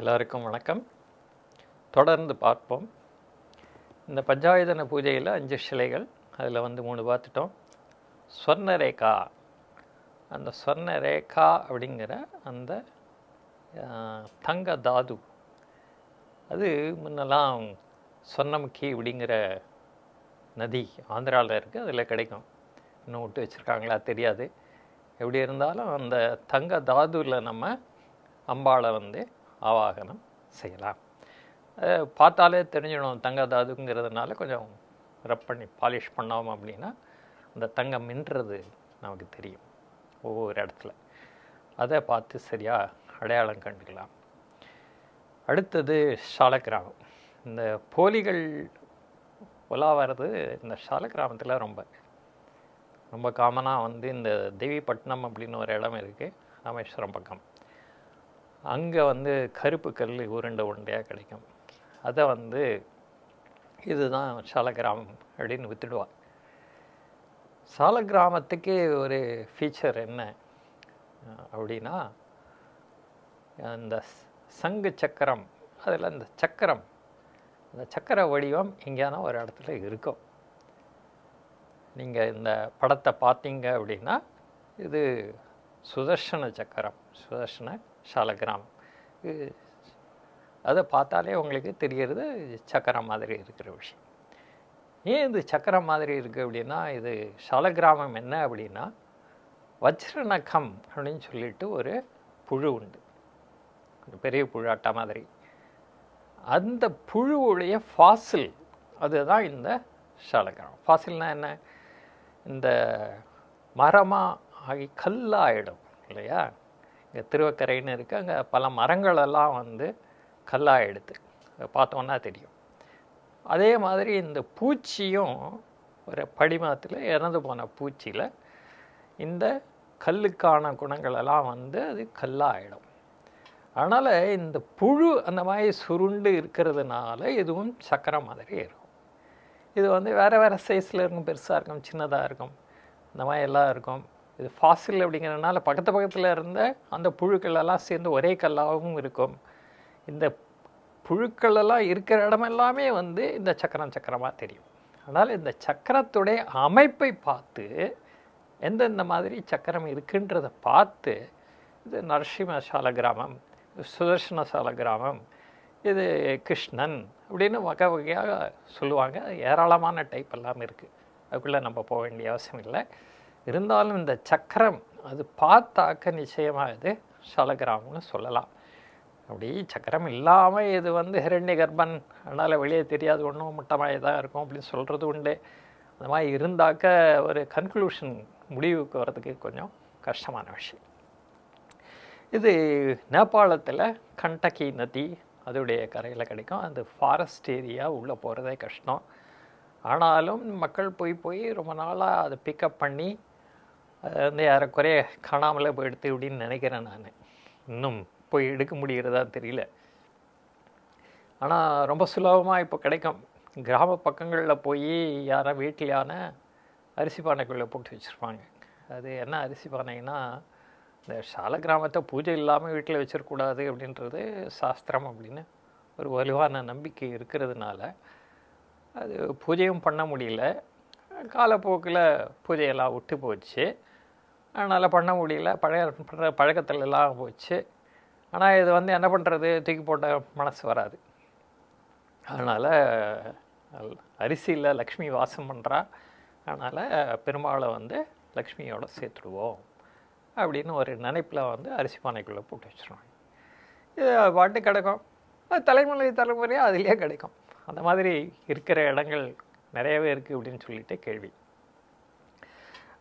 எல்லாருக்கும் வணக்கம். தொடர்ந்து பார்ப்போம். இந்த பஞ்சாயுதன பூஜையில் அஞ்சு சிலைகள் அதில் வந்து மூணு பார்த்துட்டோம். ஸ்வர்ணரேகா அந்த ஸ்வர்ணரேகா அப்படிங்கிற அந்த தங்க தாது. அது முன்னெல்லாம் சொன்னமுக்கி அப்படிங்கிற நதி ஆந்திராவில் இருக்குது அதில் கிடைக்கும். இன்னும் விட்டு வச்சுருக்காங்களா தெரியாது. எப்படி இருந்தாலும் அந்த தங்க தாதுவில் நம்ம அம்பாளை வந்து ஆவாகனம் செய்யலாம். பார்த்தாலே தெரிஞ்சிடும் தங்க தாதுங்கிறதுனால கொஞ்சம் ரப் பண்ணி பாலிஷ் பண்ணோம் அப்படின்னா அந்த தங்கம் மின்றது நமக்கு தெரியும் ஒவ்வொரு இடத்துல. அதை பார்த்து சரியாக அடையாளம் கண்டுக்கலாம். அடுத்தது சாலக்கிராமம். இந்த போலிகள் உலா இந்த சாலக்கிராமத்தில் ரொம்ப ரொம்ப காமனாக வந்து இந்த தேவிப்பட்டினம் அப்படின்னு ஒரு இடம் இருக்குது ராமேஸ்வரம் பக்கம். அங்கே வந்து கருப்பு கல் உருண்டை உருண்டையாக கிடைக்கும். அதை வந்து இதுதான் சாலகிராமம் அப்படின்னு வித்துடுவா சாலகிராமத்துக்கே ஒரு ஃபீச்சர் என்ன? அப்படின்னா அந்த சங்கு சக்கரம் அதில் அந்த சக்கரம் அந்த சக்கர வடிவம் எங்கேயானா ஒரு இடத்துல இருக்கும். நீங்கள் இந்த படத்தை பார்த்தீங்க அப்படின்னா இது சுதர்ஷன சக்கரம். சுதர்ஷன சாலக்கிராமம் அதை பார்த்தாலே உங்களுக்கு தெரிகிறது சக்கரம் மாதிரி இருக்கிற விஷயம். ஏன் இது சக்கரம் மாதிரி இருக்குது அப்படின்னா இது சாலக்கிராமம் என்ன அப்படின்னா வஜ்ரநகம் அப்படின்னு சொல்லிட்டு ஒரு புழு உண்டு. ஒரு பெரிய புழாட்டா மாதிரி. அந்த புழுவுடைய ஃபாசில் அதுதான் இந்த சாலக்கிராமம் ஃபாசில்னால் என்ன? இந்த மரமாக ஆகி கல்லாயிடும் இல்லையா? இங்கே திருவக்கரைன்னு இருக்குது அங்கே பல மரங்களெல்லாம் வந்து கல்லாக அதை பார்த்தோன்னா தெரியும். அதே மாதிரி இந்த பூச்சியும் ஒரு படிமத்தில் இறந்து போன பூச்சியில் இந்த கல்லுக்கான குணங்களெல்லாம் வந்து அது கல்லாகிடும் அதனால் இந்த புழு அந்த மாதிரி சுருண்டு இருக்கிறதுனால இதுவும் சக்கரம் மாதிரி இருக்கும் இது வந்து வேறு வேறு சைஸில் இருக்கும். பெருசாக இருக்கும் சின்னதாக இருக்கும். இந்த மாதிரி எல்லாம் இருக்கும். இது ஃபாசில் அப்படிங்கிறதுனால பக்கத்து பக்கத்தில் இருந்த அந்த புழுக்களெல்லாம் சேர்ந்து ஒரே கல்லாகவும் இருக்கும். இந்த புழுக்கள் எல்லாம் இருக்கிற இடமெல்லாமே வந்து இந்த சக்கரம் சக்கரமாக தெரியும். அதனால் இந்த சக்கரத்துடைய அமைப்பை பார்த்து எந்தெந்த மாதிரி சக்கரம் இருக்குன்றதை பார்த்து இது நரசிம்மசால கிராமம் சுதர்ஷனசால கிராமம் இது கிருஷ்ணன் அப்படின்னு வகை வகையாக சொல்லுவாங்க. ஏராளமான டைப் எல்லாம் இருக்குது அதுக்குள்ளே நம்ம போக வேண்டிய அவசியம் இல்லை. இருந்தாலும் இந்த சக்கரம் அது பார்த்தாக்க நிச்சயமாக இது சாலகிராமம்னு சொல்லலாம். அப்படி சக்கரம் இல்லாமல் இது வந்து ஹிரண்ய கர்ப்பன் அதனால் வெளியே தெரியாது ஒன்றும் முட்டமாக தான் இருக்கும் அப்படின்னு சொல்கிறது உண்டு. அந்த மாதிரி இருந்தாக்க ஒரு கன்க்ளூஷன் முடிவுக்கு வர்றதுக்கு கொஞ்சம் கஷ்டமான விஷயம். இது நேபாளத்தில் கண்டகி நதி அதோடைய கரையில் கிடைக்கும். அந்த ஃபாரஸ்ட் ஏரியா உள்ளே போகிறதே கஷ்டம். ஆனாலும் மக்கள் போய் போய் ரொம்ப நாளாக அதை பிக்கப் பண்ணி அது வந்து ஏறக்குறைய காணாமலே போயிடுது அப்படின்னு நினைக்கிறேன் நான். இன்னும் போய் எடுக்க முடிகிறதா தெரியல. ஆனால் ரொம்ப சுலபமாக இப்போ கிடைக்கும். கிராம பக்கங்களில் போய் யாரா வீட்டிலான அரிசி பானைக்குள்ளே போட்டு வச்சுருப்பாங்க. அது என்ன அரிசி பானைன்னா இந்த சால கிராமத்தை பூஜை இல்லாமல் வீட்டில் வச்சிடக்கூடாது அப்படின்றது சாஸ்திரம் அப்படின்னு ஒரு வலுவான நம்பிக்கை இருக்கிறதுனால அது பூஜையும் பண்ண முடியல. காலப்போக்கில் பூஜையெல்லாம் விட்டு போச்சு. அதனால் பண்ண முடியல. பழைய பழக்கத்தில் எல்லாம் போச்சு. ஆனால் இது வந்து என்ன பண்ணுறது தூக்கி போட்ட மனசு வராது. அதனால் அரிசியில் லக்ஷ்மி வாசம் பண்ணுறா அதனால் பெருமாளை வந்து லக்ஷ்மியோடு சேர்த்துடுவோம். அப்படின்னு ஒரு நினைப்பில் வந்து அரிசி பானைக்குள்ளே போட்டு வச்சுருவாங்க. இது பாட்டு கிடைக்கும். தலைமுறை தலைமுறையாக அதுலேயே கிடைக்கும். அந்த மாதிரி இருக்கிற இடங்கள் நிறையவே இருக்குது அப்படின்னு சொல்லிட்டு கேள்வி.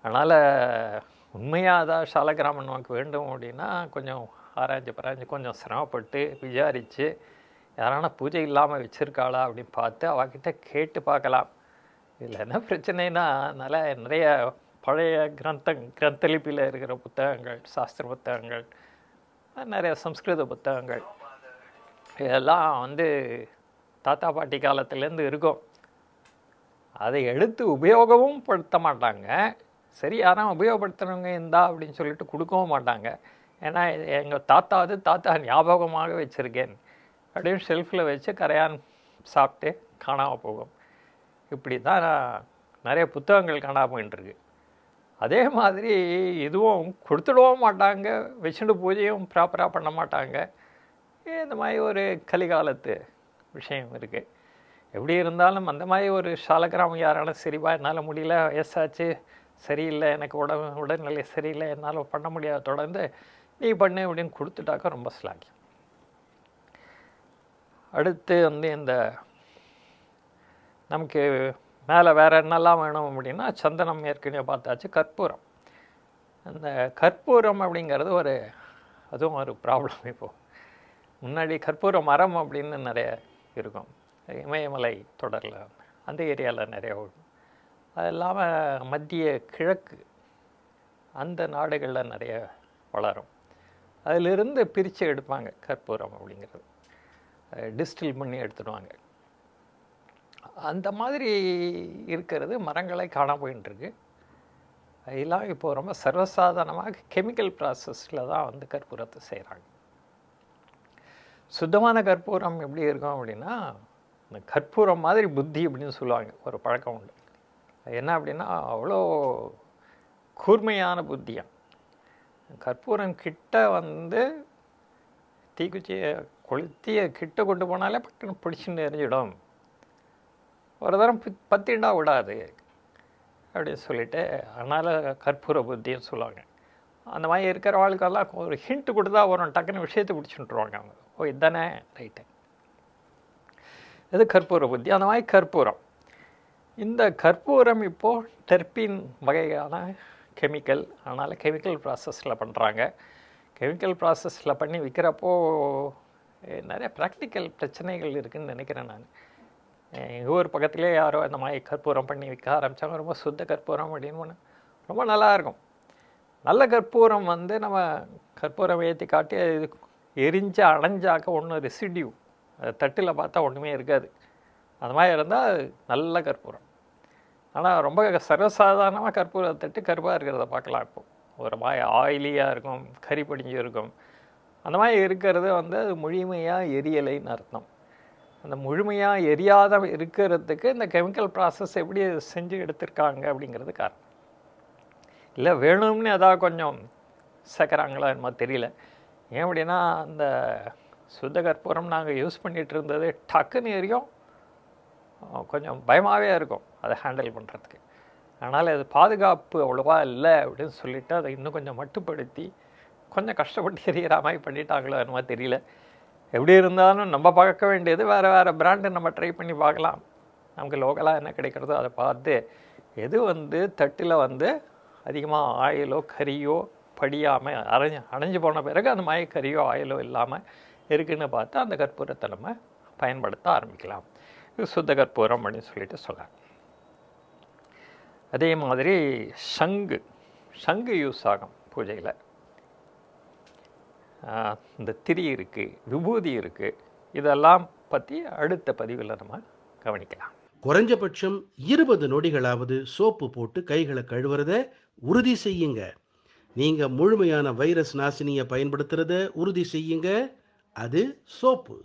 அதனால் உண்மையாக அதான் சாலகிராமன் நமக்கு வேண்டும் அப்படின்னா கொஞ்சம் ஆராய்ஞ்சு பராய்ஞ்சு கொஞ்சம் சிரமப்பட்டு விசாரித்து யாரான பூஜை இல்லாமல் வச்சுருக்காளா அப்படின்னு பார்த்து அவகிட்ட கேட்டு பார்க்கலாம். இதில் என்ன பிரச்சனைனா அதனால் நிறைய பழைய கிரந்த கிரந்தலிப்பியில் இருக்கிற புத்தகங்கள் சாஸ்திர புத்தகங்கள் நிறைய சம்ஸ்கிருத புத்தகங்கள். இதெல்லாம் வந்து தாத்தா பாட்டி காலத்துலேருந்து இருக்கும். அதை எடுத்து உபயோகமும் படுத்த மாட்டாங்க. சரி யாரும் உபயோகப்படுத்துறவங்க இருந்தா அப்படின்னு சொல்லிட்டு கொடுக்கவும் மாட்டாங்க. ஏன்னா எங்கள் தாத்தா அது தாத்தா ஞாபகமாக வச்சுருக்கேன். அப்படின்னு ஷெல்ஃபில் வச்சு கரையான் சாப்பிட்டு காணாமல் போகும். இப்படி தான் நிறைய புத்தகங்கள் காணாமல் போயின்ட்டுருக்கு அதே மாதிரி இதுவும் கொடுத்துடவும் மாட்டாங்க வச்சுட்டு பூஜையும் ப்ராப்பராக பண்ண மாட்டாங்க. இந்த மாதிரி ஒரு கலிகாலத்து விஷயம் இருக்குது எப்படி இருந்தாலும் அந்த மாதிரி ஒரு சாலக்கிராமம் யாராலும் சரிவா என்னால் முடியல வயசாச்சு சரியில்லை எனக்கு உட உடல்நிலை சரியில்லை என்னால் பண்ண முடியாது தொடர்ந்து நீ பண்ணு அப்படின்னு கொடுத்துட்டாக்கா ரொம்ப ஸ்லாக்கியம் அடுத்து வந்து இந்த நமக்கு மேலே வேறு என்னெல்லாம் வேணும் அப்படின்னா சந்தனம் ஏற்கனவே பார்த்தாச்சு கற்பூரம். அந்த கற்பூரம் அப்படிங்கிறது ஒரு அதுவும் ஒரு ப்ராப்ளம் இப்போது முன்னாடி கற்பூர மரம் அப்படின்னு நிறைய இருக்கும் இமயமலை தொடரில் அந்த ஏரியாவில் நிறைய ஓடும் அது இல்லாமல் மத்திய கிழக்கு அந்த நாடுகளில் நிறைய வளரும். அதிலிருந்து பிரித்து எடுப்பாங்க கற்பூரம் அப்படிங்கிறது. டிஸ்டில் பண்ணி எடுத்துடுவாங்க. அந்த மாதிரி இருக்கிறது மரங்களை காண போயின்ட்டுருக்கு அதெல்லாம் இப்போ ரொம்ப சர்வசாதாரணமாக கெமிக்கல் ப்ராசஸில் தான் வந்து கற்பூரத்தை செய்கிறாங்க சுத்தமான கற்பூரம் எப்படி இருக்கும் அப்படின்னா இந்த கற்பூரம் மாதிரி புத்தி அப்படின்னு சொல்லுவாங்க. ஒரு பழக்கம் உண்டு. என்ன அப்படின்னா அவ்வளோ கூர்மையான புத்தியம் கற்பூரம் கிட்ட வந்து தீக்குச்சியை கொளுத்திய கிட்ட கொண்டு போனாலே பட்டுன்னு பிடிச்சின்னு எரிஞ்சிடும். ஒரு தரம் பத்திண்டா விடாது அப்படின்னு சொல்லிட்டு அதனால் கற்பூர புத்தின்னு சொல்லுவாங்க. அந்த மாதிரி இருக்கிற வாழ்க்கெல்லாம் ஒரு ஹிண்ட் கொடுத்தா வரும் டக்குன்னு விஷயத்தை பிடிச்சுட்டுருவாங்க அவங்க. ஓ இதுதானே ரைட்டு. இது கற்பூர புத்தி. அந்த மாதிரி கற்பூரம். இந்த கற்பூரம் இப்போது டெர்பின் வகையான கெமிக்கல் அதனால் கெமிக்கல் ப்ராசஸில் பண்ணுறாங்க கெமிக்கல் ப்ராசஸில் பண்ணி விற்கிறப்போ நிறைய ப்ராக்டிக்கல் பிரச்சனைகள் இருக்குதுன்னு நினைக்கிறேன் நான். எங்கள் ஊர் பக்கத்துலேயே யாரோ அந்த மாதிரி கற்பூரம் பண்ணி விற்க ஆரம்பித்தாங்க ரொம்ப சுத்த கற்பூரம் அப்படின்னு ரொம்ப நல்லாயிருக்கும் நல்ல கற்பூரம் வந்து நம்ம கற்பூரம் ஏற்றி காட்டி எரிஞ்சு அணைஞ்சாக்க ஒன்று ரெசிடியூ அது தட்டில் பார்த்தா ஒன்றுமே இருக்காது. அந்த மாதிரி இருந்தால் நல்ல கற்பூரம். ஆனால் ரொம்ப சர்வசாதாரணமாக கற்பூரம் தட்டு கருப்பாக இருக்கிறத பார்க்கலாம் இப்போது ஒரு மாதிரி ஆயிலியாக இருக்கும் கறி படிஞ்சு இருக்கும். அந்த மாதிரி இருக்கிறது வந்து அது முழுமையாக எரியலைன்னு அர்த்தம். அந்த முழுமையாக எரியாத இருக்கிறதுக்கு இந்த கெமிக்கல் ப்ராசஸ் எப்படி செஞ்சு எடுத்திருக்காங்க அப்படிங்கிறது காரணம். இல்லை வேணும்னு ஏதாவது கொஞ்சம் சேர்க்குறாங்களா என்னமோ தெரியல. ஏன் அப்படின்னா அந்த சுத்த கற்பூரம் நாங்கள் யூஸ் பண்ணிகிட்டு இருந்தது டக்குன்னு எரியும். கொஞ்சம் பயமாகவே இருக்கும் அதை ஹேண்டில் பண்ணுறதுக்கு அதனால் அது பாதுகாப்பு அவ்வளோவா இல்லை அப்படின்னு சொல்லிவிட்டு அதை இன்னும் கொஞ்சம் மட்டுப்படுத்தி கொஞ்சம் கஷ்டப்பட்டு எரியிற மாதிரி பண்ணிட்டாங்களோ என்னமோ தெரியல. எப்படி இருந்தாலும் நம்ம பார்க்க வேண்டியது வேறு வேறு பிராண்டு நம்ம ட்ரை பண்ணி பார்க்கலாம். நமக்கு லோக்கலாக என்ன கிடைக்கிறதோ அதை பார்த்து எது வந்து தட்டில் வந்து அதிகமாக ஆயிலோ கறியோ படியாமல் அரைஞ்சு அணைஞ்சு போன பிறகு அந்த மாதிரி கறியோ ஆயிலோ இல்லாமல் இருக்குதுன்னு பார்த்து அந்த கற்பூரத்தை நம்ம பயன்படுத்த ஆரம்பிக்கலாம். சுத்த கற்பூரம் அப்படின்னு சொல்லிட்டு சொல்கிறாங்க அதே மாதிரி சங்கு சங்கு யூஸ் ஆகும் பூஜையில் இந்த திரி இருக்குது விபூதி இருக்குது இதெல்லாம் பற்றி அடுத்த பதிவில் நம்ம கவனிக்கலாம். குறைஞ்சபட்சம் இருபது நொடிகளாவது சோப்பு போட்டு கைகளை கழுவுறத உறுதி செய்யுங்க. நீங்கள் முழுமையான வைரஸ் நாசினியை பயன்படுத்துறத உறுதி செய்யுங்க. அது சோப்பு.